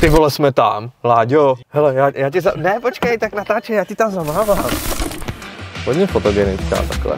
Ty vole, jsme tam. Láďo. Hele, já, já ti za... Ne, počkej, tak natáčej, já ti tam zamávám. Hodně fotogenická takhle.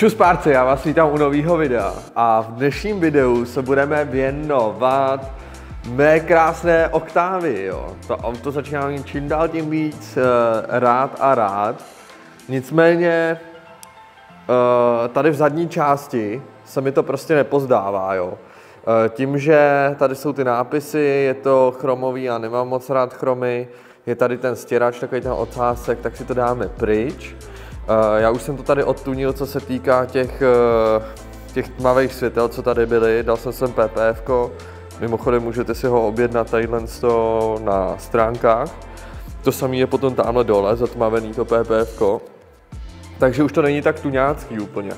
Čus párci, já vás vítám u nového videa a v dnešním videu se budeme věnovat mé krásné oktávy, jo. To auto začíná mít čím dál tím víc uh, rád a rád. Nicméně uh, tady v zadní části se mi to prostě nepozdává, jo. Uh, tím, že tady jsou ty nápisy, je to chromový a nemám moc rád chromy, je tady ten stěrač, takový ten ocásek, tak si to dáme pryč. Eh, já už jsem to tady odtunil, co se týká těch, eh, těch tmavých světel, co tady byly. Dal jsem sem PPF. -ko. Mimochodem můžete si ho objednat tadyhle na stránkách. To samé je potom tamhle dole, zatmavený to PPF. -ko. Takže už to není tak tuňácký úplně.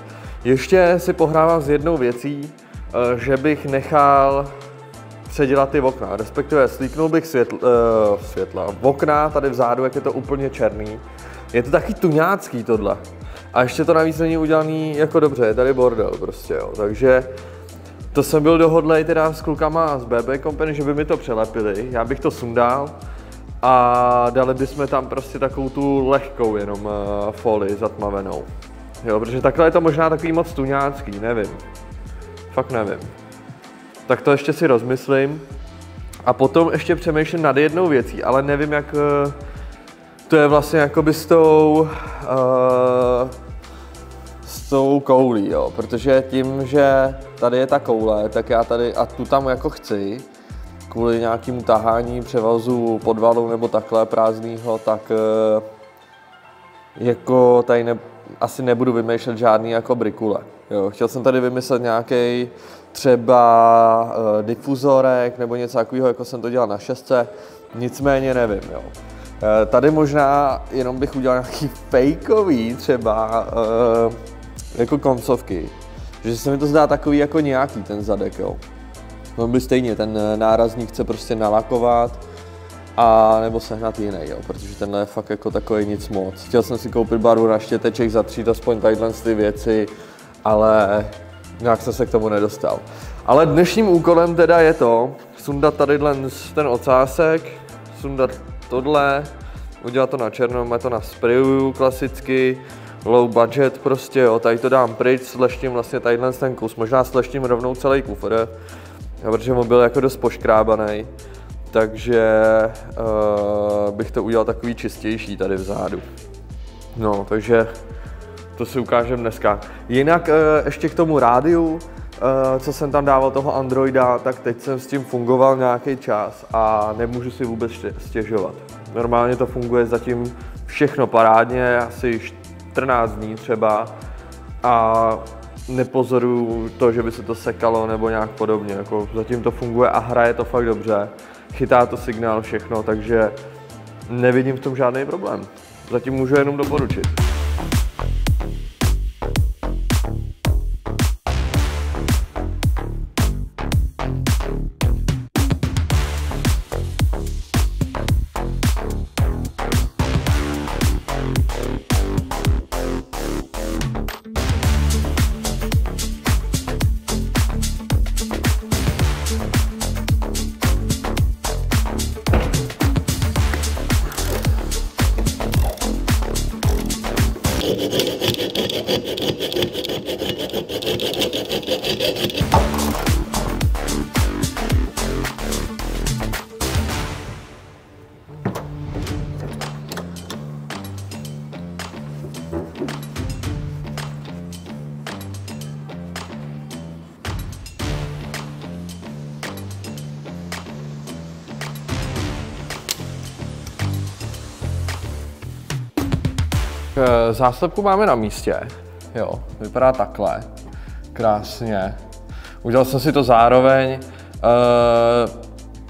Ještě si pohrávám s jednou věcí, eh, že bych nechal předělat ty okna, respektive slíknul bych světl, světla, okna tady vzadu, jak je to úplně černý, je to taky tuňácký tohle. A ještě to navíc není udělaný jako dobře, je tady bordel prostě, jo. Takže to jsem byl dohodlej teda s klukama z BB Company, že by mi to přelepili, já bych to sundal a dali bychom tam prostě takovou tu lehkou jenom uh, zatmavenou. Jo, protože takhle je to možná takový moc tuňácký, nevím. Fakt nevím. Tak to ještě si rozmyslím. A potom ještě přemýšlím nad jednou věcí, ale nevím, jak, uh, to je vlastně jakoby s tou, uh, s tou koulí, jo, protože tím, že tady je ta koule, tak já tady a tu tam jako chci, kvůli nějakému tahání převazu podvalu nebo takhle prázdného, tak uh, jako tady ne, asi nebudu vymýšlet žádný jako brikule. Jo. Chtěl jsem tady vymyslet nějaký třeba uh, difuzorek nebo něco takového, jako jsem to dělal na šestce, nicméně nevím. Jo. Eh, tady možná jenom bych udělal nějaký fejkový třeba uh, jako koncovky, že se mi to zdá takový jako nějaký ten zadek, jo. On by stejně, ten eh, nárazník chce prostě nalakovat a nebo sehnat jiný, jo, protože tenhle je fakt jako takový nic moc. Chtěl jsem si koupit barvu na štěteček, zatřít aspoň tadyhle ty věci, ale nějak jsem se k tomu nedostal. Ale dnešním úkolem teda je to, sundat tady ten ocásek, sundat tohle, udělat to na černo, má to na sprayu klasicky, low budget prostě, jo, tady to dám pryč, sleštím vlastně tadyhle ten kus, možná sleštím rovnou celý kufr, protože on byl jako dost poškrábaný, takže uh, bych to udělal takový čistější tady vzadu. No, takže to si ukážem dneska. Jinak uh, ještě k tomu rádiu, co jsem tam dával toho Androida, tak teď jsem s tím fungoval nějaký čas a nemůžu si vůbec stěžovat. Normálně to funguje zatím všechno parádně, asi 14 dní třeba a nepozoruju to, že by se to sekalo nebo nějak podobně. Jako zatím to funguje a hraje to fakt dobře. Chytá to signál všechno, takže nevidím v tom žádný problém. Zatím můžu jenom doporučit. Eh, zástupku máme na místě. Jo, vypadá takhle. Krásně. Udělal jsem si to zároveň. Uh,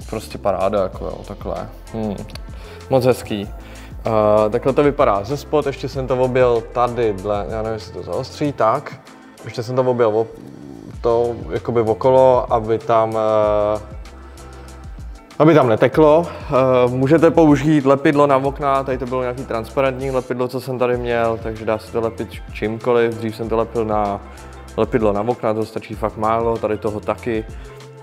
prostě paráda, jako jo, takhle. Hmm. Moc hezký. Uh, takhle to vypadá ze spod, ještě jsem to objel tady, dle, já nevím, jestli to zaostří, tak. Ještě jsem to objel to jakoby okolo, aby tam uh, aby tam neteklo. Uh, můžete použít lepidlo na okna, tady to bylo nějaký transparentní lepidlo, co jsem tady měl, takže dá se to lepit čímkoliv. Dřív jsem to lepil na lepidlo na okna, to stačí fakt málo, tady toho taky,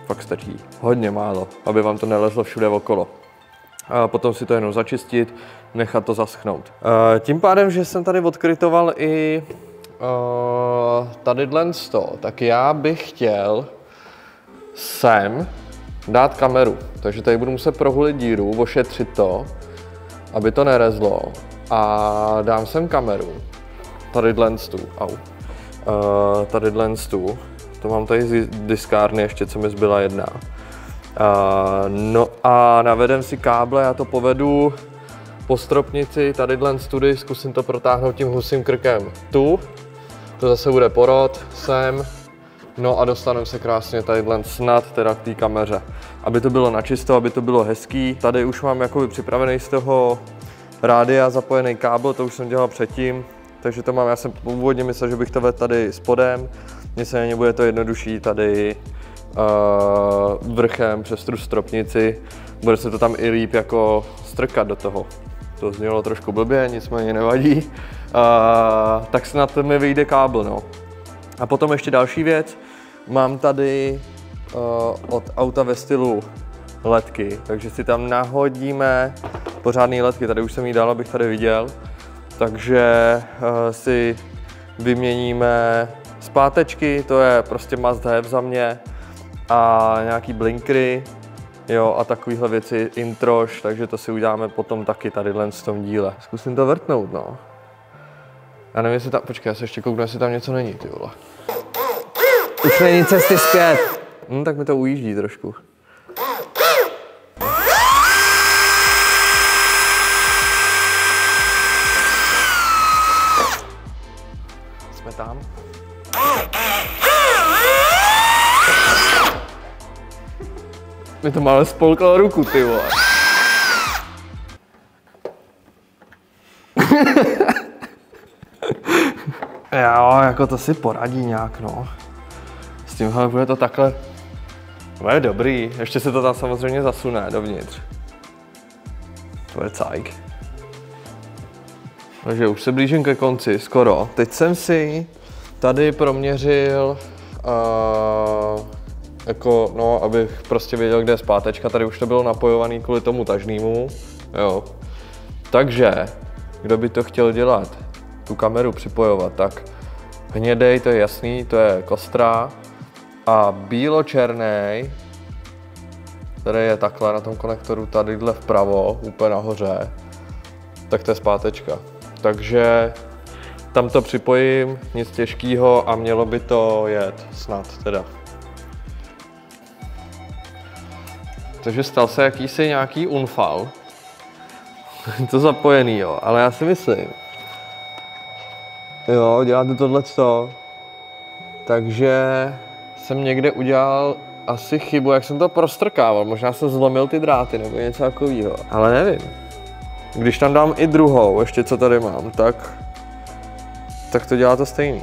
fakt stačí hodně málo, aby vám to nelezlo všude okolo. A potom si to jenom začistit, nechat to zaschnout. Uh, tím pádem, že jsem tady odkrytoval i uh, tady to, tak já bych chtěl sem dát kameru. Takže tady budu muset prohulit díru, ošetřit to, aby to nerezlo. A dám sem kameru. Tady tu, au. Uh, tady tu. To mám tady z diskárny ještě, co mi zbyla jedna. Uh, no a navedem si káble, já to povedu po stropnici, tady tudy, zkusím to protáhnout tím husím krkem tu. To zase bude porod, sem, No a dostaneme se krásně tady snad teda k té kameře. Aby to bylo načisto, aby to bylo hezký. Tady už mám jakoby připravený z toho rádia zapojený kábel, to už jsem dělal předtím. Takže to mám, já jsem původně myslel, že bych to vedl tady spodem. Nicméně bude to jednodušší tady uh, vrchem přes tu stropnici. Bude se to tam i líp jako strkat do toho. To znělo trošku blbě, nicméně nevadí. Uh, tak snad mi vyjde kábel, no. A potom ještě další věc, mám tady uh, od auta ve stylu ledky, takže si tam nahodíme pořádný ledky, tady už jsem jí dal, abych tady viděl, takže uh, si vyměníme zpátečky, to je prostě must have za mě, a nějaký blinkry, jo, a takovéhle věci, introš, takže to si uděláme potom taky tady v tom díle. Zkusím to vrtnout, no. Já nevím, jestli tam, počkej, já se ještě kouknu, jestli tam něco není, ty vole. Už není cesty zpět. Hm, tak mi to ujíždí trošku. Jsme tam. Mi to máme spolklo ruku, ty vole. jo, jako to si poradí nějak, no. Tímhle bude to takhle, to je dobrý, ještě se to tam samozřejmě zasune dovnitř. To je cajk. Takže už se blížím ke konci, skoro. Teď jsem si tady proměřil, uh, jako, no, abych prostě věděl, kde je zpátečka. Tady už to bylo napojovaný kvůli tomu tažnému, jo. Takže, kdo by to chtěl dělat, tu kameru připojovat, tak hnědej, to je jasný, to je kostra, a bílo-černý, který je takhle na tom konektoru tadyhle vpravo, úplně nahoře, tak to je zpátečka. Takže tam to připojím, nic těžkého a mělo by to jet, snad teda. Takže stal se jakýsi nějaký unfal. to zapojený, jo, ale já si myslím. Jo, děláte tohle co? Takže jsem někde udělal asi chybu, jak jsem to prostrkával. Možná jsem zlomil ty dráty nebo něco takového, ale nevím. Když tam dám i druhou, ještě co tady mám, tak, tak to dělá to stejný.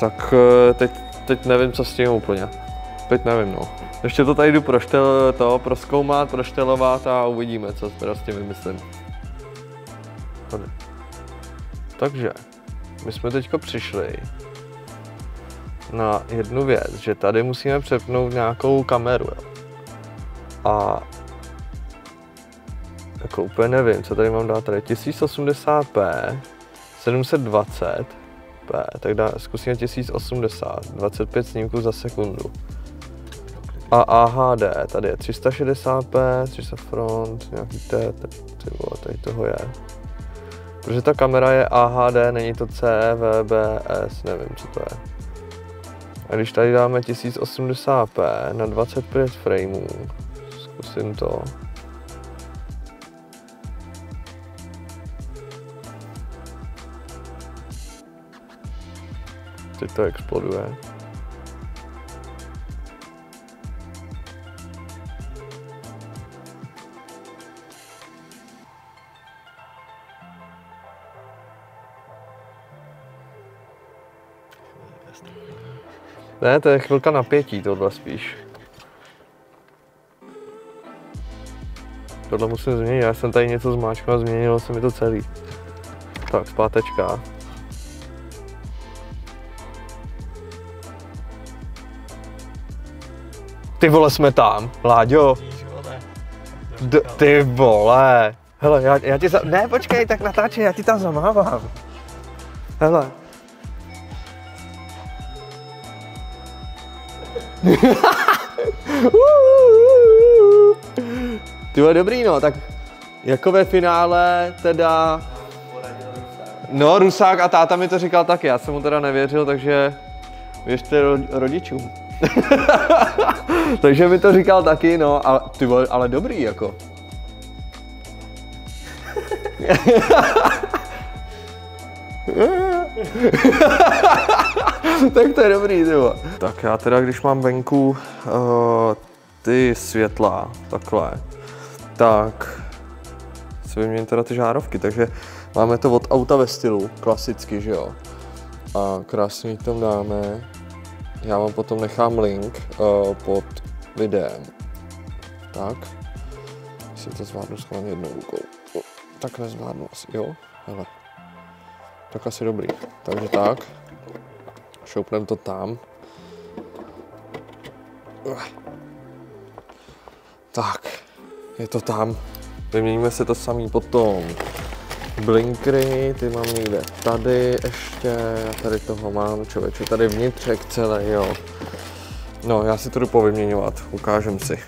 Tak eh, teď, teď nevím, co s tím úplně. Teď nevím, no. Ještě to tady jdu proštel, to, proskoumat, proštelovat a uvidíme, co teda s tím vymyslím. Takže, my jsme teďko přišli na jednu věc, že tady musíme přepnout nějakou kameru. Jo. A jako úplně nevím, co tady mám dát tady. 1080p, 720p, tak dá, zkusíme 1080, 25 snímků za sekundu. A AHD, tady je 360p, 300 front, nějaký T, ty vole, tady toho je. Protože ta kamera je AHD, není to CVBS, nevím, co to je. A když tady dáme 1080p na 25 frameů, zkusím to. Teď to exploduje. Ne, to je chvilka napětí, tohle spíš. Tohle musím změnit, já jsem tady něco zmáčkal a změnilo se mi to celý. Tak, zpátečka. Ty vole, jsme tam, Láďo. D- ty vole. Hele, já, já ti za... Ne, počkej, tak natáčej, já ti tam zamávám. Hele. Ty dobrý no, tak jako ve finále teda... No, Rusák a táta mi to říkal taky, já jsem mu teda nevěřil, takže věřte rodičům. takže mi to říkal taky, no, a, ty vole, ale dobrý jako. tak to je dobrý, ty Tak já teda, když mám venku uh, ty světla, takhle, tak si vyměním teda ty žárovky, takže máme to od auta ve stylu, klasicky, že jo. A krásně tam dáme. Já vám potom nechám link uh, pod videem. Tak. Si to zvládnu schválně jednou rukou. Tak nezvládnu asi, jo? Hele. Tak asi dobrý. Takže tak. Šoupnem to tam. Tak, je to tam. Vyměníme se to samý potom. Blinkry, ty mám někde tady ještě, tady toho mám, člověče, tady vnitřek celý, jo. No, já si to jdu povyměňovat, ukážem si.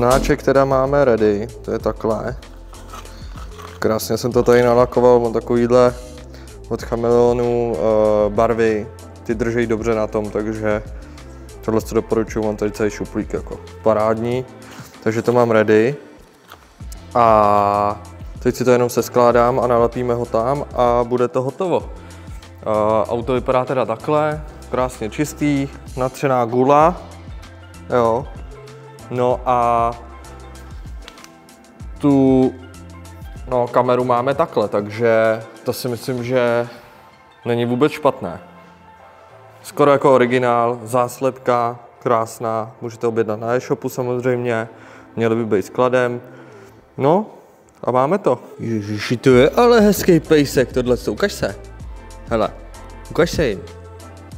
Znáček teda máme ready, to je takhle. Krásně jsem to tady nalakoval, mám takovýhle od chameleonu uh, barvy, ty drží dobře na tom, takže tohle co doporučuji, mám tady celý šuplík jako parádní. Takže to mám ready. A teď si to jenom seskládám a nalepíme ho tam a bude to hotovo. Uh, auto vypadá teda takhle, krásně čistý, natřená gula, jo, No a tu no, kameru máme takhle, takže to si myslím, že není vůbec špatné. Skoro jako originál, záslepka, krásná, můžete objednat na e-shopu samozřejmě, měly by být skladem. No a máme to. Ježiši, to je ale hezký pejsek, tohle, ukaž se. Hele, ukaž se jim.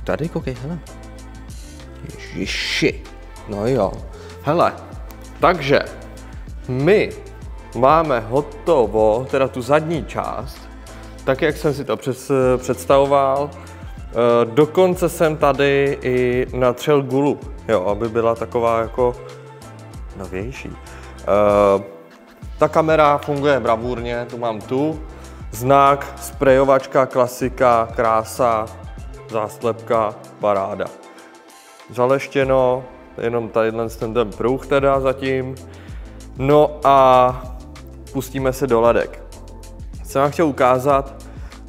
Tady, koukej, hele. Ježiši, no jo. Hele, takže my máme hotovo, teda tu zadní část, tak jak jsem si to představoval. E, dokonce jsem tady i natřel gulu, jo, aby byla taková jako novější. E, ta kamera funguje bravurně, tu mám tu. Znak, sprejovačka, klasika, krása, záslepka, paráda. Zaleštěno, jenom tadyhle ten, ten pruh teda zatím. No a pustíme se do ledek. Jsem vám chtěl ukázat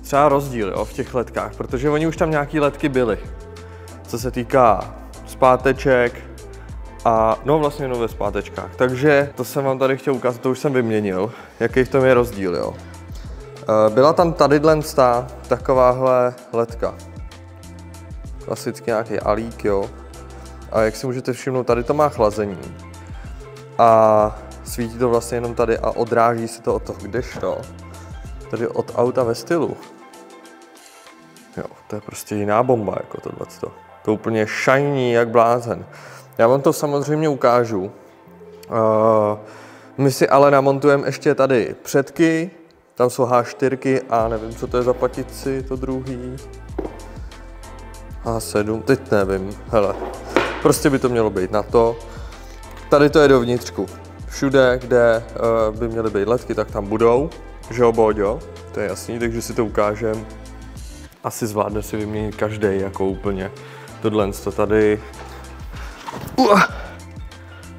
třeba rozdíl jo, v těch ledkách, protože oni už tam nějaký ledky byly. Co se týká zpáteček a no vlastně ve zpátečkách. Takže to jsem vám tady chtěl ukázat, to už jsem vyměnil, jaký v tom je rozdíl, jo. Eh, byla tam tady takováhle ledka. Klasicky nějaký alík, jo. A jak si můžete všimnout, tady to má chlazení. A svítí to vlastně jenom tady a odráží se to od toho, kdežto. Tady od auta ve stylu. Jo, to je prostě jiná bomba, jako tohle. To úplně shiny jak blázen. Já vám to samozřejmě ukážu. Uh, my si ale namontujeme ještě tady předky, tam jsou H4 a nevím, co to je za patici, to druhý. A7, teď nevím, hele. Prostě by to mělo být na to. Tady to je dovnitřku. Všude, kde uh, by měly být ledky, tak tam budou. Že jo, Boďo? To je jasný, takže si to ukážem. Asi zvládne si vyměnit každý jako úplně. Tohle to tady. Uh.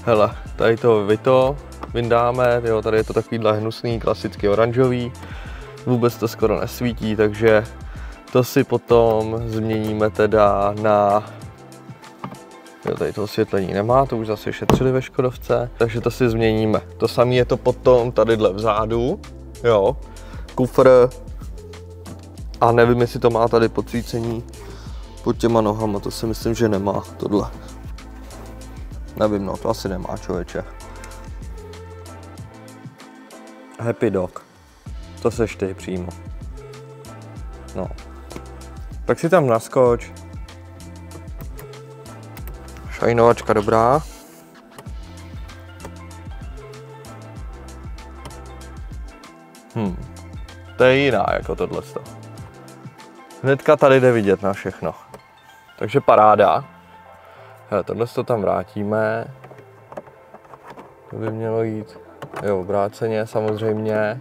Hele, tady to vyto vyndáme, jo, tady je to takovýhle hnusný, klasicky oranžový. Vůbec to skoro nesvítí, takže to si potom změníme teda na Jo, tady to osvětlení nemá, to už zase šetřili ve Škodovce, takže to si změníme. To samé je to potom tadyhle vzadu, jo, kufr a nevím, jestli to má tady podsvícení pod těma nohama, to si myslím, že nemá tohle. Nevím, no, to asi nemá člověče. Happy Dog. To seš ty přímo. No. Tak si tam naskoč. Šajnovačka dobrá. Hm. To je jiná jako tohle. Hnedka tady jde vidět na všechno. Takže paráda. Hele, tohle to tam vrátíme. To by mělo jít, jo, obráceně samozřejmě.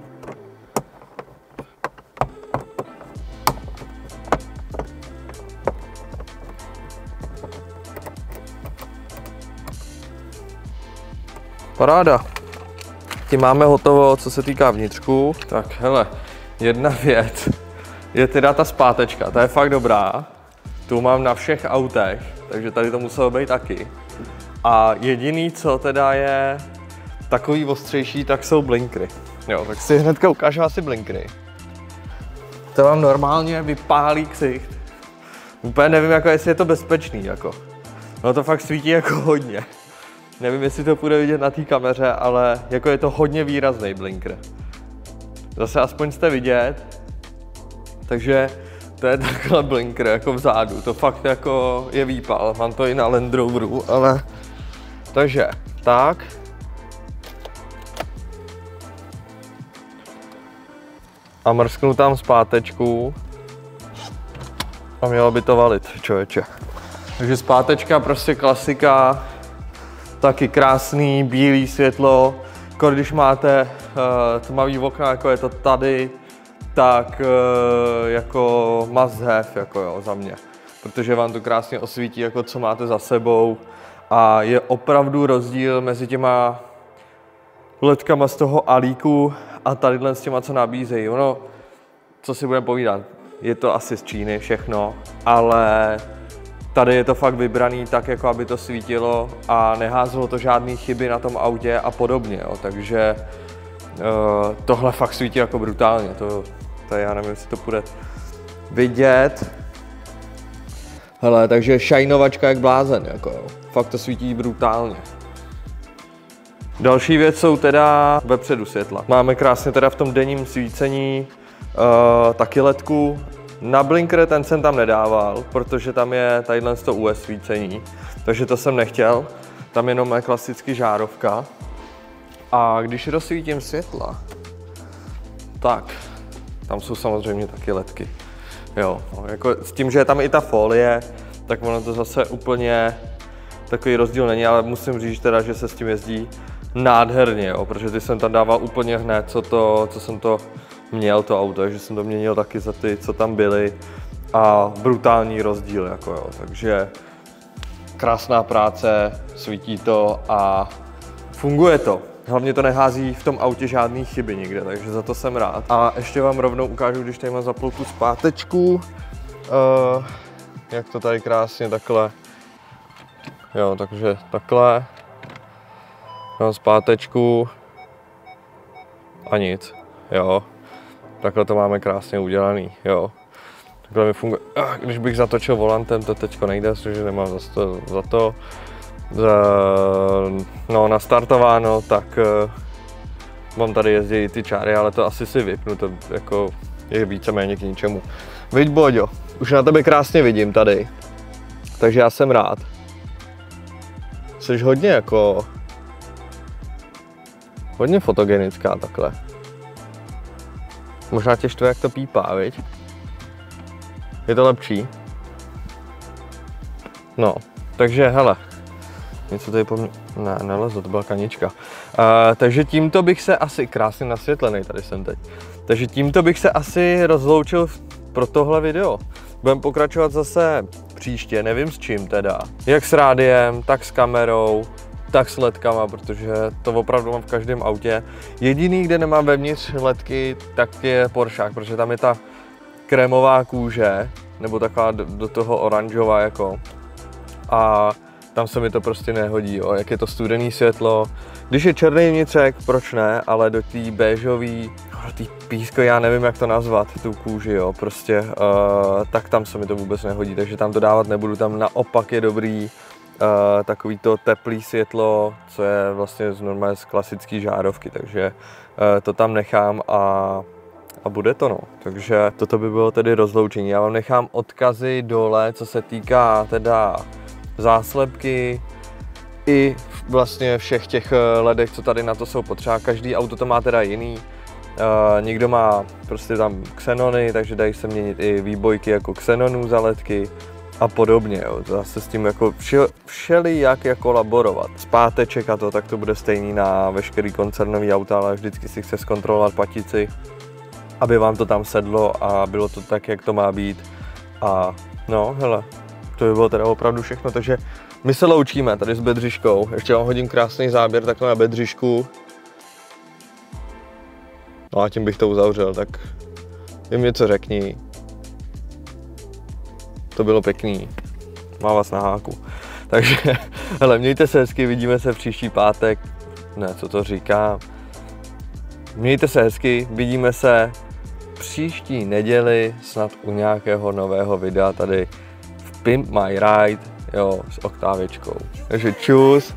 Paráda. Tím máme hotovo, co se týká vnitřku. Tak hele, jedna věc je teda ta zpátečka, ta je fakt dobrá. Tu mám na všech autech, takže tady to muselo být taky. A jediný, co teda je takový ostřejší, tak jsou blinkry. Jo, tak si hnedka ukážu asi blinkry. To vám normálně vypálí ksicht. Úplně nevím, jako jestli je to bezpečný, jako. No to fakt svítí jako hodně. Nevím, jestli to bude vidět na té kameře, ale jako je to hodně výrazný blinker. Zase aspoň jste vidět, takže to je takhle blinker jako vzadu, to fakt jako je výpal, mám to i na Land Roveru, ale takže tak. A mrsknu tam zpátečku a mělo by to valit, člověče. Takže zpátečka prostě klasika, taky krásný bílý světlo, když máte uh, tmavý okna, jako je to tady, tak uh, jako must have, jako jo, za mě. Protože vám to krásně osvítí, jako co máte za sebou a je opravdu rozdíl mezi těma ledkama z toho alíku a tadyhle s těma, co nabízejí. Ono, co si budeme povídat, je to asi z Číny všechno, ale Tady je to fakt vybraný tak, jako aby to svítilo a neházelo to žádné chyby na tom autě a podobně, jo. takže uh, tohle fakt svítí jako brutálně, to, to já nevím, jestli to bude vidět. Hele, takže šajnovačka jak blázen, jako jo. fakt to svítí brutálně. Další věc jsou teda vepředu světla. Máme krásně teda v tom denním svícení uh, taky ledku na blinker ten jsem tam nedával, protože tam je tadyhle to US svícení, takže to jsem nechtěl. Tam jenom je klasicky žárovka. A když rozsvítím světla, tak tam jsou samozřejmě taky ledky. Jo, jako s tím, že je tam i ta folie, tak ono to zase úplně takový rozdíl není, ale musím říct teda, že se s tím jezdí nádherně, jo, protože ty jsem tam dával úplně hned, co, to, co jsem to měl to auto, takže jsem to měnil taky za ty, co tam byly a brutální rozdíl, jako jo, takže krásná práce, svítí to a funguje to. Hlavně to nehází v tom autě žádný chyby nikde, takže za to jsem rád. A ještě vám rovnou ukážu, když tady mám zaplou tu zpátečku, uh, jak to tady krásně takhle, jo, takže takhle, mám zpátečku. A nic, jo. Takhle to máme krásně udělaný, jo. Takhle mi funguje. Ah, když bych zatočil volantem, to teďko nejde, protože nemám za to, za to no, nastartováno, tak mám tady jezdit ty čáry, ale to asi si vypnu, to jako je víceméně k ničemu. Vidť Boďo, už na tebe krásně vidím tady, takže já jsem rád. Jsi hodně jako hodně fotogenická takhle. Možná tě štve, jak to pípá, viď? Je to lepší? No, takže hele, něco tady po mně, ne, nelezlo, to byla kanička. Uh, takže tímto bych se asi, krásně nasvětlený tady jsem teď, takže tímto bych se asi rozloučil pro tohle video. Budeme pokračovat zase příště, nevím s čím teda. Jak s rádiem, tak s kamerou, tak s ledkama, protože to opravdu mám v každém autě. Jediný, kde nemám vevnitř ledky, tak je Porsche, protože tam je ta krémová kůže, nebo taková do, do toho oranžová jako. A tam se mi to prostě nehodí, jo. jak je to studený světlo. Když je černý vnitřek, proč ne, ale do té béžový, do té písko, já nevím jak to nazvat, tu kůži, jo, prostě, uh, tak tam se mi to vůbec nehodí, takže tam to dávat nebudu, tam naopak je dobrý takový to teplý světlo, co je vlastně z normálně z klasické žárovky, takže uh, to tam nechám a, a bude to no. Takže toto by bylo tedy rozloučení. Já vám nechám odkazy dole, co se týká teda záslepky i vlastně všech těch eh, ledek, co tady na to jsou potřeba. Každý auto to má teda jiný. Uh, někdo má prostě tam xenony, takže dají se měnit i výbojky jako xenonů za ledky a podobně. Jo. Zase s tím jako vše, všeli jak jako laborovat. Zpáteček a to, tak to bude stejný na veškerý koncernový auta, ale vždycky si chce zkontrolovat patici, aby vám to tam sedlo a bylo to tak, jak to má být. A no, hele, to by bylo teda opravdu všechno, takže my se loučíme tady s Bedřiškou. Ještě vám hodím krásný záběr takhle na Bedřišku. No a tím bych to uzavřel, tak jim něco řekni. To bylo pěkný. Má vás na háku. Takže, hele, mějte se hezky, vidíme se příští pátek. Ne, co to říká. Mějte se hezky, vidíme se příští neděli, snad u nějakého nového videa tady v Pimp My Ride, jo, s oktávičkou. Takže čus.